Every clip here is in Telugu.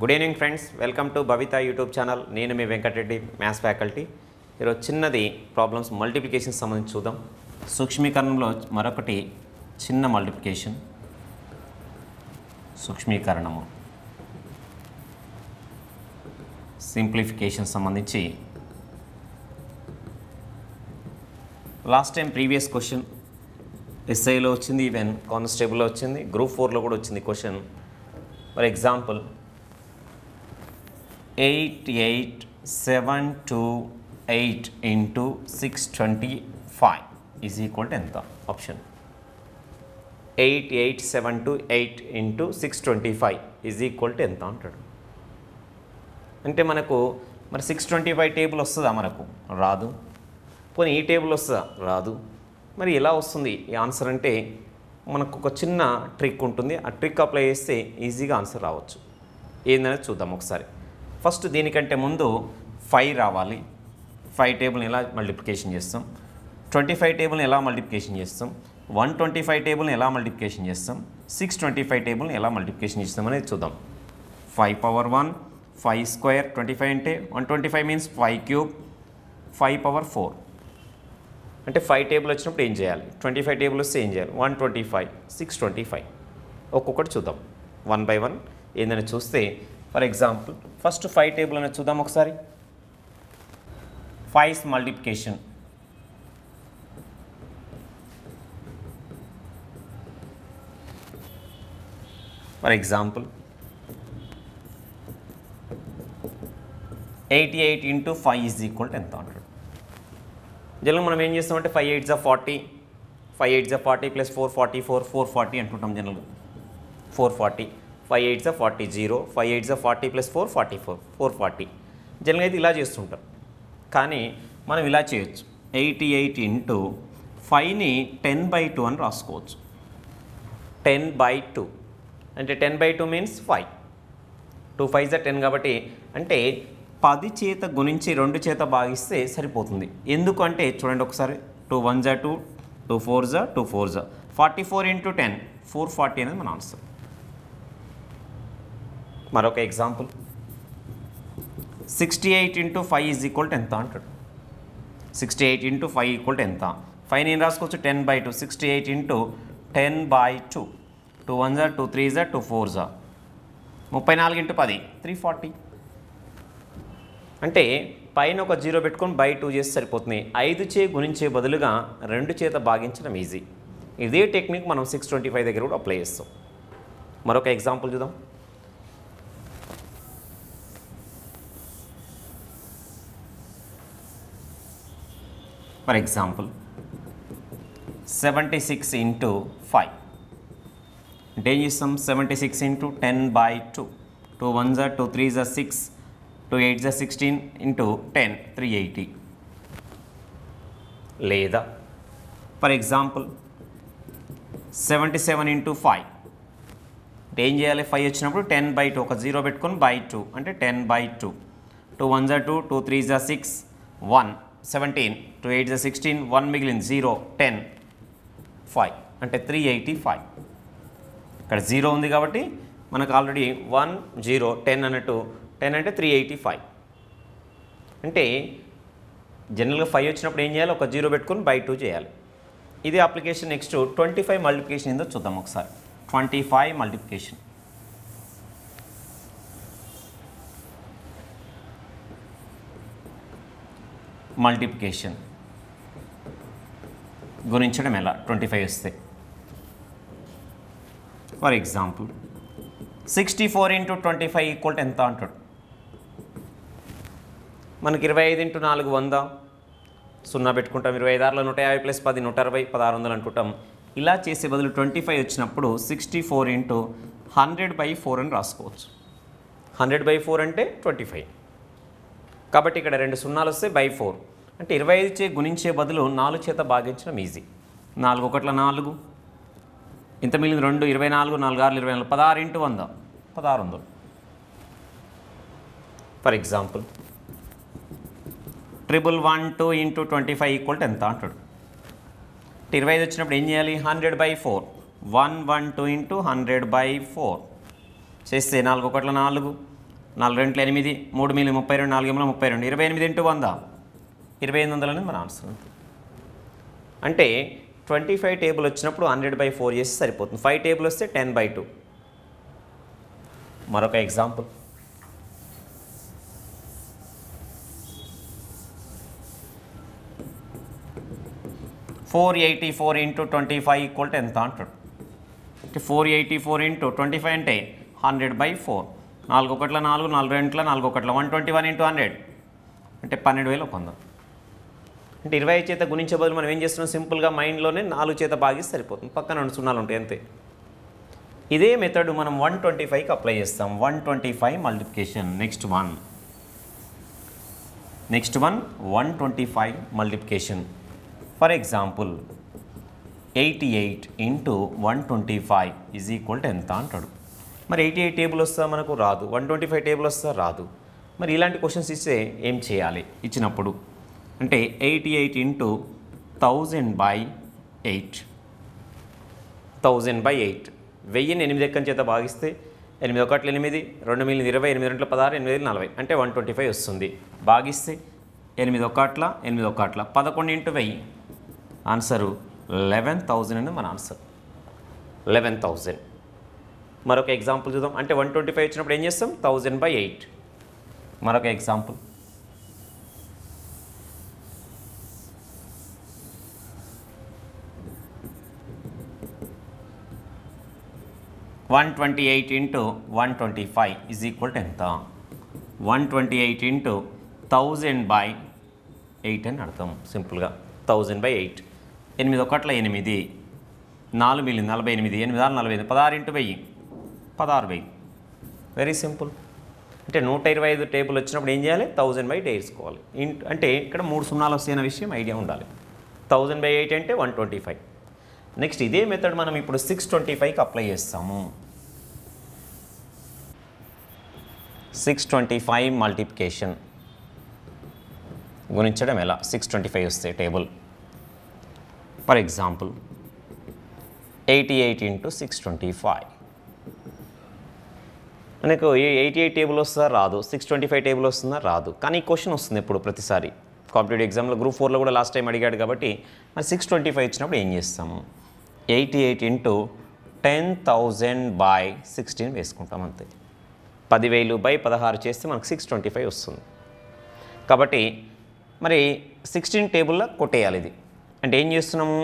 Good evening friends welcome to Bhavitha YouTube channel నేను మీ వెంకటరెడ్డి మ్యాథ్స్ ఫ్యాకల్టీ ఈరోజు చిన్నది ప్రాబ్లమ్స్ మల్టిప్లికేషన్ సంబంధించి చూద్దాం. సూక్ష్మీకరణంలో మరొకటి చిన్న మల్టిప్లికేషన్ సూక్ష్మీకరణము. సింప్లిఫికేషన్ సంబంధించి. లాస్ట్ టైం ప్రీవియస్ క్వశ్చన్ ఎస్ఐలో వచ్చింది ఈవెన్ కానిస్టేబుల్లో వచ్చింది గ్రూప్ ఫోర్లో కూడా వచ్చింది question for example eight eight seven two eight into six twenty five is equal to ఎంత? Option eight eight seven two eight into six twenty five is equal to ఎంత అంటాడు? అంటే మనకు మరి సిక్స్ ట్వంటీ ఫైవ్ టేబుల్ వస్తుందా మనకు? రాదు. పోనీ ఈ టేబుల్ వస్తుందా? రాదు. మరి ఎలా వస్తుంది? ఈ ఆన్సర్ అంటే మనకు ఒక చిన్న ట్రిక్ ఉంటుంది. ఆ ట్రిక్ అప్లై చేస్తే ఈజీగా ఆన్సర్ రావచ్చు. ఏందనేది చూద్దాం ఒకసారి. ఫస్ట్ దీనికంటే ముందు ఫైవ్ రావాలి. ఫైవ్ టేబుల్ని ఎలా మల్టిప్లికేషన్ చేస్తాం? ట్వంటీ ఫైవ్ టేబుల్ని ఎలా మల్టిప్లికేషన్ చేస్తాం? వన్ ట్వంటీ ఫైవ్ టేబుల్ని ఎలా మల్టిప్లికేషన్ చేస్తాం? సిక్స్ ట్వంటీ ఫైవ్ టేబుల్ని ఎలా మల్టిప్లికేషన్ చేస్తాం అనేది చూద్దాం. Five power one five square twenty five అంటే one twenty five means five cube five power four. అంటే ఫైవ్ టేబుల్ వచ్చినప్పుడు ఏం చేయాలి? ట్వంటీ ఫైవ్ టేబుల్ వస్తే ఏం చేయాలి? One twenty five six twenty five. ఒక్కొక్కటి చూద్దాం. One by one. ఏందని చూస్తే for example first five table అనేది చూద్దాం ఒకసారి. Fives multiplication for example eighty eight into five is equal to ఎంత అంటాడు జనరల్గా మనం ఏం చేస్తామంటే ఫైవ్ ఎయిట్ జా ఫార్టీ ఫైవ్ ఎయిట్ జా forty plus four forty four four forty అంటుంటాం జనరల్గా. ఫోర్ ఫార్టీ ఫైవ్ ఎయిట్ జా ఫార్టీ జీరో ఫైవ్ ఎయిట్ జా forty plus four forty four four forty. జనరల్గా అయితే ఇలా చేస్తుంటాం. కానీ మనం ఇలా చేయొచ్చు. ఎయిటీ ఎయిట్ ఇంటూ ఫైవ్ని టెన్ బై టూ అని రాసుకోవచ్చు. Ten by two. అంటే ten by two means five two five జా టెన్ కాబట్టి అంటే పది చేత గుణించి రెండు చేత భాగిస్తే సరిపోతుంది. ఎందుకంటే చూడండి ఒకసారి. టూ వన్ జా టూ టూ ఫోర్ జా టూ ఫోర్ జా forty four into ten four forty అనేది మన ఆన్సర్ మరొక example sixty eight into five is equal to ఎంత అంటాడు? Sixty eight into five equal to ఎంత? ఫైవ్ నేను రాసుకోవచ్చు ten by two sixty eight into ten by two two one జా టూ త్రీ జా టూ ఫోర్ జా ముప్పై నాలుగు ఇంటూ పది త్రీ ఫార్టీ అంటే పైన ఒక జీరో పెట్టుకొని బై టూ చేసి సరిపోతుంది. ఐదు చే గుణించే బదులుగా రెండు చేత భాగించడం ఈజీ ఇదే టెక్నిక్ మనం సిక్స్ ట్వంటీ ఫైవ్ దగ్గర కూడా అప్లై చేస్తాం. మరొక ఎగ్జాంపుల్ చూద్దాం. For example seventy six into five. అంటే ఏం చేస్తాం? Seventy six into ten by two. Two one జా టూ త్రీ జా సిక్స్. టూ ఎయిట్ జా sixteen into ten three eighty. లేదా for example seventy seven into five. అంటే ఏం చేయాలి? ఫైవ్ వచ్చినప్పుడు టెన్ బై టూ ఒక జీరో పెట్టుకొని బై టూ. అంటే ten by two. Two one జా టూ టూ త్రీ జా six. One. Seventeen two eight sixteen one మిగిలింది జీరో టెన్ ఫైవ్ అంటే త్రీ ఎయిటీ ఫైవ్ ఇక్కడ జీరో ఉంది కాబట్టి మనకు ఆల్రెడీ వన్ జీరో టెన్ అన్నట్టు టెన్ అంటే త్రీ ఎయిటీ ఫైవ్ అంటే జనరల్గా ఫైవ్ వచ్చినప్పుడు ఏం చేయాలి? ఒక జీరో పెట్టుకొని బై టూ చేయాలి. ఇది application next twenty five multiplication ఏందో చూద్దాం ఒకసారి. ట్వంటీ ఫైవ్ మల్టిప్లికేషన్ మల్టిప్లికేషన్ గుణించడం ఎలా? ట్వంటీ ఫైవ్ వస్తే. For example sixty four into twenty five equal ఎంత అంటాడు? మనకి ఇరవై ఐదు ఇంటూ నాలుగు వంద. సున్నా పెట్టుకుంటాం ఇరవై ఐదారులో నూట యాభై ప్లస్ పది నూట అరవై పదహారు వందలు అనుకుంటాం. ఇలా చేసే బదులు ట్వంటీ ఫైవ్ వచ్చినప్పుడు sixty four into hundred by four అని రాసుకోవచ్చు. హండ్రెడ్ బై ఫోర్ అంటే ట్వంటీ ఫైవ్. కాబట్టి ఇక్కడ రెండు సున్నాలు వస్తే బై ఫోర్. అంటే ఇరవై ఐదు చే గుణించే బదులు నాలుగు చేత భాగించడం ఈజీ. నాలుగు ఒకట్ల నాలుగు. ఇంత మిగిలింది రెండు ఇరవై నాలుగు నాలుగు ఆరు ఇరవై నాలుగు పదహారు ఇంటూ వంద. పదహారు వందలు. For example triple one two into twenty five equal to ఎంత అంటాడు? ఇరవై ఐదు వచ్చినప్పుడు ఏం చేయాలి? Hundred by four one one two into hundred by four చేస్తే నాలుగు ఒకట్ల నాలుగు. నాలుగు రెండు ఎనిమిది మూడు మిలి ముప్పై రెండు నాలుగు ఎనిమిది ముప్పై రెండు. ఇరవై ఎనిమిది ఇంటూ వంద. ఇరవై ఎనిమిది వందలని మన ఆన్సర్ అంటే ట్వంటీ ఫైవ్ టేబుల్ వచ్చినప్పుడు హండ్రెడ్ బై ఫోర్ చేస్తే సరిపోతుంది. ఫైవ్ టేబుల్ వస్తే టెన్ బై టూ. మరొక example. Four eighty four into twenty five equal to ఎంత అంటాడు. అంటే four eighty four into twenty five అంటే హండ్రెడ్ బై ఫోర్. నాలుగు ఒకట్ల నాలుగు నాలుగు రెంట్ల నాలుగు ఒకట్ల one twenty one into hundred. అంటే పన్నెండు వేలు ఒక అంటే ఇరవై చేత గుణించే బదులు మనం ఏం చేస్తున్నాం? సింపుల్గా మైండ్లోనే నాలుగు చేత భాగిస్తే సరిపోతుంది. పక్కన రెండు సున్నాలు ఉంటాయి అంతే. ఇదే మెథడ్ మనం వన్ ట్వంటీ ఫైవ్కి అప్లై చేస్తాం. One twenty five multiplication next one next one one twenty five multiplication for example eighty eight into one twenty five is equal to ఎంత అంటాడు? మరి ఎయిటీ ఎయిట్ టేబుల్ వస్తా మనకు రాదు. వన్ ట్వంటీ ఫైవ్ టేబుల్ వస్తా రాదు. మరి ఇలాంటి క్వశ్చన్స్ ఇస్తే ఏం చేయాలి? ఇచ్చినప్పుడు. అంటే eighty eight into thousand by eight. Thousand by eight. వెయ్యిని ఎనిమిది ఎక్కని చేత భాగిస్తే ఎనిమిది ఒకట్లు ఎనిమిది రెండు మిగిలిన ఇరవై ఎనిమిది రెండు పదహారు ఎనిమిది నలభై. అంటే వన్ ట్వంటీ ఫైవ్ వస్తుంది. భాగిస్తే ఎనిమిది ఒకట్ల ఎనిమిది ఒకట్ల. పదకొండు ఇంటూ వెయ్యి. ఆన్సరు లెవెన్ థౌజండ్ అని మన ఆన్సర్. Eleven thousand. మరొక ఎగ్జాంపుల్ చూద్దాం. అంటే వన్ ట్వంటీ ఫైవ్ వచ్చినప్పుడు ఏం చేస్తాం? థౌజండ్ బై ఎయిట్ మరొక example one twenty eight into one twenty five is equal to ఎంత? One twenty eight into thousand by eight అని అర్థం. సింపుల్గా థౌజండ్ బై ఎయిట్ ఎనిమిది ఒకట్ల ఎనిమిది. నాలుగు మిగిలింది నలభై ఎనిమిది. ఎనిమిది ఆరు నలభై ఐదు పదహారు ఇంటూ వెయ్యి. పదహారు వెయ్యి వెరీ సింపుల్ అంటే నూట ఇరవై ఐదు టేబుల్ వచ్చినప్పుడు ఏం చేయాలి? థౌజండ్ బై ఎయిట్ వేసుకోవాలి. అంటే ఇక్కడ మూడు సున్నాలు వస్తాయన్న విషయం ఐడియా ఉండాలి. థౌజండ్ బై ఎయిట్ అంటే వన్ ట్వంటీ ఫైవ్ నెక్స్ట్ ఇదే మెథడ్ మనం ఇప్పుడు సిక్స్ ట్వంటీ ఫైవ్కి అప్లై చేస్తాము. సిక్స్ ట్వంటీ ఫైవ్ మల్టిప్లికేషన్ గుణించడం ఎలా? సిక్స్ ట్వంటీ ఫైవ్ వస్తే table for example eighty eight into six twenty five మనకు ఎయిటీ ఎయిట్ టేబుల్ వస్తుందా? రాదు. సిక్స్ ట్వంటీ ఫైవ్ టేబుల్ వస్తుందా? రాదు. కానీ ఈ క్వశ్చన్ వస్తుంది ఇప్పుడు ప్రతిసారి. కాంపిటేటివ్ ఎగ్జామ్లో గ్రూప్ ఫోర్లో కూడా లాస్ట్ టైం అడిగాడు కాబట్టి మరి సిక్స్ ట్వంటీ ఫైవ్ ఇచ్చినప్పుడు ఏం చేస్తాము? Eighty eight into ten thousand by sixteen వేసుకుంటాం అంతే. పదివేలు బై పదహారు చేస్తే మనకు సిక్స్ ట్వంటీ ఫైవ్ వస్తుంది. కాబట్టి మరి సిక్స్టీన్ టేబుల్లో కొట్టేయాలి ఇది. అంటే ఏం చేస్తున్నాము?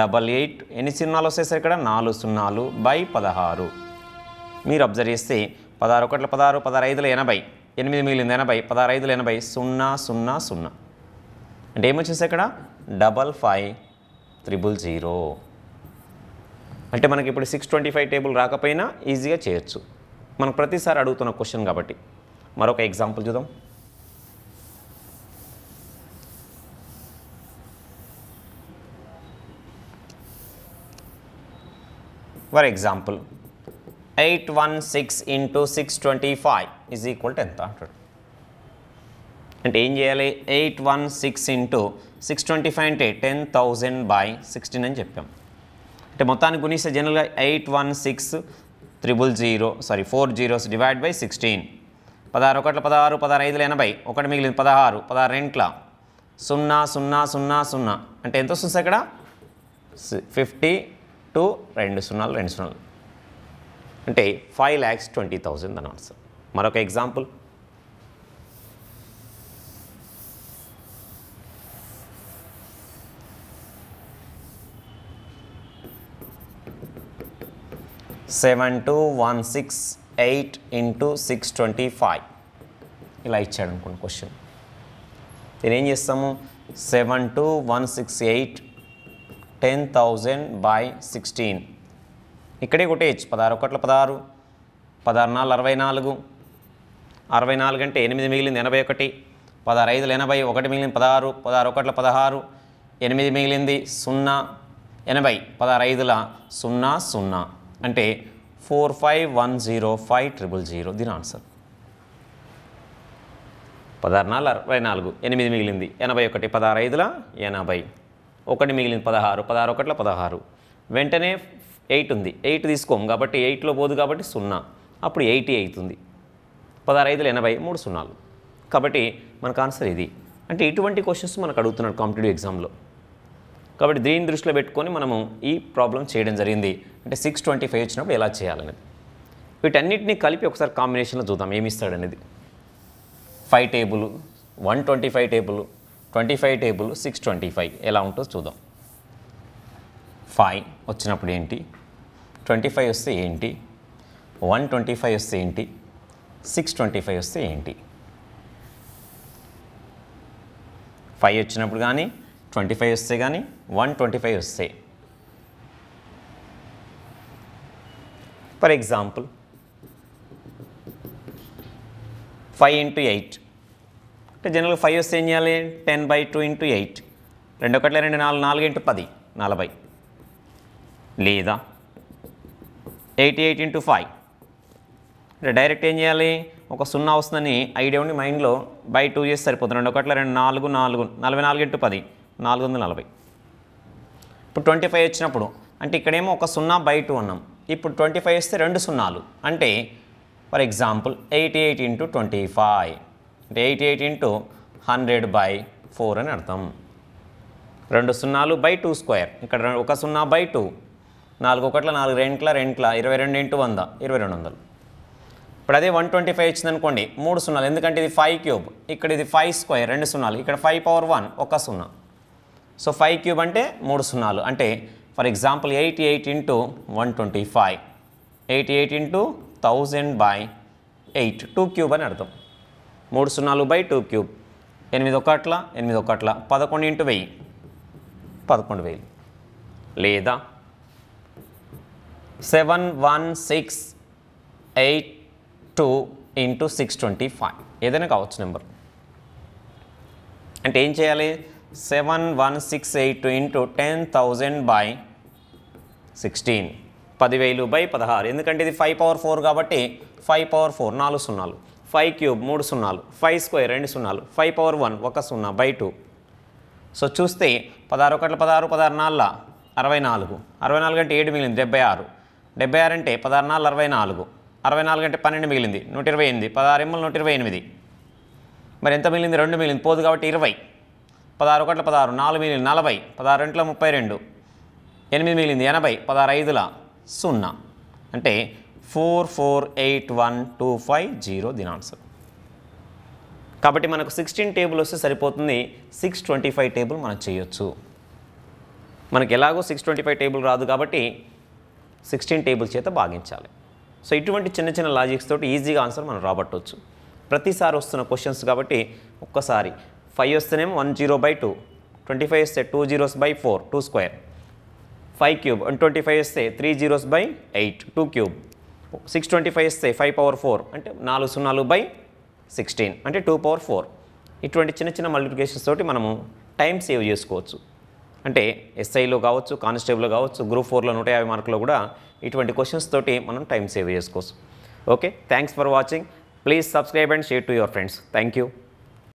Double eight. ఎన్ని సున్నాలు వస్తాయి సార్ ఇక్కడ? నాలుగు సున్నాలు బై పదహారు. మీరు అబ్జర్వ్ చేస్తే పదహారు ఒకట్ల పదహారు పదహారు ఐదుల ఎనభై ఎనిమిది మిగిలింది ఎనభై పదహారు ఐదుల ఎనభై సున్నా సున్నా సున్నా. అంటే ఏమొచ్చేసి ఇక్కడ డబల్ ఫైవ్ త్రిబుల్ జీరో. అంటే మనకి ఇప్పుడు సిక్స్ ట్వంటీ ఫైవ్ టేబుల్ రాకపోయినా ఈజీగా చేయొచ్చు. మనకు ప్రతిసారి అడుగుతున్న క్వశ్చన్ కాబట్టి. మరొక ఎగ్జాంపుల్ చూద్దాం. For example eight one six into six twenty five is equal to ఎంత అంటాడు? అంటే ఏం చేయాలి? Eight one six into six twenty five అంటే టెన్ థౌజండ్ బై సిక్స్టీన్ అని చెప్పాం. అంటే మొత్తాన్ని గుణిస్తే జనరల్గా eight one six triple zero sorry four zeros divide by sixteen పదహారు ఒకట్ల పదహారు పదహారు ఐదుల ఎనభై ఒకటి మిగిలింది పదహారు పదహారు రెంట్ల సున్నా సున్నా సున్నా సున్నా. అంటే ఎంత వస్తుంది ఇక్కడ ఫిఫ్టీ టూ రెండు సున్నాలు రెండు సున్నాలు. అంటే ఫైవ్ ల్యాక్స్ ట్వంటీ థౌజండ్ అని ఆన్సర్ మరొక example seven two one six eight into six twenty five ఇలా ఇచ్చాడు అనుకోండి క్వశ్చన్ దీని ఏం చేస్తాము? Seven two one six eight ten thousand by sixteen ఇక్కడే కొట్టేయచ్చు. పదహారు ఒకట్ల పదహారు పదహారు నాలుగు అరవై నాలుగు అరవై నాలుగు అంటే ఎనిమిది మిగిలింది ఎనభై ఒకటి పదహారు ఐదులు ఎనభై ఒకటి మిగిలింది పదహారు పదహారు ఒకట్ల పదహారు ఎనిమిది మిగిలింది సున్నా ఎనభై పదహారు ఐదుల సున్నా సున్నా. అంటే four five one zero five triple zero దీని ఆన్సర్. పదహారు నాలుగు అరవై నాలుగు ఎనిమిది మిగిలింది ఎనభై ఒకటి పదహారు ఐదుల ఎనభై ఒకటి మిగిలింది పదహారు పదహారు ఒకట్ల పదహారు. వెంటనే ఎయిట్ ఉంది. ఎయిట్ తీసుకోము కాబట్టి ఎయిట్లో పోదు కాబట్టి సున్నా. అప్పుడు ఎయిటీ అవుతుంది పదహారు ఐదులు ఎనభై మూడు సున్నాలు. కాబట్టి మనకు ఆన్సర్ ఇది. అంటే ఇటువంటి క్వశ్చన్స్ మనకు అడుగుతున్నాడు కాంపిటేటివ్ ఎగ్జామ్లో. కాబట్టి దీన్ని దృష్టిలో పెట్టుకొని మనము ఈ ప్రాబ్లం చేయడం జరిగింది. అంటే సిక్స్ ట్వంటీ ఫైవ్ వచ్చినప్పుడు ఎలా చేయాలనేది. వీటన్నిటిని కలిపి ఒకసారి కాంబినేషన్లో చూద్దాం. ఏమి ఇస్తాడనేది. Five table one twenty five table twenty five table six twenty five ఎలా ఉంటుందో చూద్దాం. ఫైవ్ వచ్చినప్పుడు ఏంటి? ట్వంటీ ఫైవ్ వస్తే ఏంటి? వన్ ట్వంటీ ఫైవ్ వస్తే ఏంటి? సిక్స్ ట్వంటీ ఫైవ్ వస్తే ఏంటి? ఫైవ్ వచ్చినప్పుడు కానీ ట్వంటీ ఫైవ్ వస్తే కానీ వన్ ట్వంటీ ఫైవ్ వస్తే. For example five into eight. అంటే జనరల్గా ఫైవ్ వస్తే ఏం చేయాలి? Ten by two into eight. రెండు ఒకట్లే రెండు నాలుగు నాలుగు ఇంటూ పది నలభై. లేదా? ఎయిటీ ఎయిట్ ఇంటూ ఫైవ్ అంటే డైరెక్ట్ ఏం చేయాలి? ఒక సున్నా వస్తుందని ఐడియా ఉండి మైండ్లో బై టూ చేసి సరిపోతుంది. రెండు ఒకట్ల రెండు నాలుగు నాలుగు నలభై నాలుగు ఇంటూ పది నాలుగు వందల నలభై. ఇప్పుడు ట్వంటీ ఫైవ్ వచ్చినప్పుడు అంటే ఇక్కడేమో ఒక సున్నా బై టూ అన్నాం. ఇప్పుడు ట్వంటీ ఫైవ్ వస్తే రెండు సున్నాలు. అంటే for example eighty eight into twenty five అంటే eighty eight into hundred by four అని అర్థం. రెండు సున్నాలు బై టూ స్క్వేర్ ఇక్కడ ఒక సున్నా బై టూ నాలుగు ఒకట్ల నాలుగు రెంట్ల రెంట్ల. ఇరవై రెండు ఇంటూ వంద ఇరవై రెండు వందలు. ఇప్పుడు అదే వన్ ట్వంటీ ఫైవ్ ఇచ్చింది అనుకోండి మూడు సున్నాలు. ఎందుకంటే ఇది ఫైవ్ క్యూబ్. ఇక్కడ ఇది ఫైవ్ స్క్వేర్ రెండు సున్నాలు. ఇక్కడ ఫైవ్ పవర్ వన్ ఒక సున్నా. సో ఫైవ్ క్యూబ్ అంటే మూడు సున్నాలు. అంటే for example eighty eight into one twenty five. Eighty eight into thousand by eight. Two cube అని అర్థం. మూడు సున్నాలు బై టూ క్యూబ్. ఎనిమిది ఒకట్ల ఎనిమిది ఒకట్ల. పదకొండు ఇంటూ వెయ్యి. పదకొండు వేలు. లేదా seven one six eight two into six twenty five ఏదైనా కావచ్చు నెంబర్ అంటే ఏం చేయాలి? Seven one six eight two into ten thousand by sixteen పదివేలు బై పదహారు. ఎందుకంటే ఇది ఫైవ్ పవర్ ఫోర్ కాబట్టి ఫైవ్ పవర్ ఫోర్ నాలుగు సున్నాలు. ఫైవ్ క్యూబ్ మూడు సున్నాలు. ఫైవ్ స్క్వేర్ రెండు సున్నాలు. ఫైవ్ పవర్ వన్ ఒక సున్నా బై టూ సో చూస్తే పదహారు ఒకట్ల పదహారు పదహారు నాలుగు అరవై నాలుగు. అరవై నాలుగు అంటే ఏడు మిగిలింది డెబ్బై ఆరు. డెబ్బై ఆరు అంటే పదహారు నాలుగు అరవై నాలుగు అరవై నాలుగు అంటే పన్నెండు మిగిలింది. నూట ఇరవై ఎనిమిది. పదహారు ఎమ్మలు నూట ఇరవై ఎనిమిది. మరి ఎంత మిగిలింది? రెండు మిగిలింది. పోదు కాబట్టి ఇరవై. పదహారు ఒకట్ల పదహారు. నాలుగు మిగిలింది నలభై. పదహారు రెంట్ల ముప్పై రెండు. ఎనిమిది మిగిలింది ఎనభై. పదహారు ఐదుల సున్నా. అంటే four four eight one two five zero దీని ఆన్సర్ కాబట్టి మనకు సిక్స్టీన్ టేబుల్ వస్తే సరిపోతుంది. సిక్స్ ట్వంటీ ఫైవ్ టేబుల్ మనం చేయొచ్చు. మనకి ఎలాగో సిక్స్ ట్వంటీ ఫైవ్ టేబుల్ రాదు కాబట్టి సిక్స్టీన్ టేబుల్ చేత భాగించాలి. సో ఇటువంటి చిన్న చిన్న లాజిక్స్ తోటి ఈజీగా ఆన్సర్ మనం రాబట్టవచ్చు ప్రతిసారి వస్తున్న క్వశ్చన్స్ కాబట్టి ఒక్కసారి ఫైవ్ వస్తేనేమో one zero by two twenty five వస్తే two zeros by four two square five cube one twenty five వస్తే three zeros by eight two cube six twenty five వస్తే ఫైవ్ పవర్ ఫోర్ అంటే నాలుగు సున్నాలు బై సిక్స్టీన్ అంటే టూ పవర్ ఫోర్ ఇటువంటి చిన్న చిన్న మల్టిప్లికేషన్స్ తోటి మనము టైం సేవ్ చేసుకోవచ్చు. అంటే ఎస్ఐలో కావచ్చు కానిస్టేబుల్ కావచ్చు గ్రూప్ ఫోర్లో నూట యాభై మార్కులో కూడా ఇటువంటి క్వశ్చన్స్ తోటి మనం టైం సేవ్ చేసుకోవచ్చు. Okay thanks for watching please subscribe and share to your friends thank you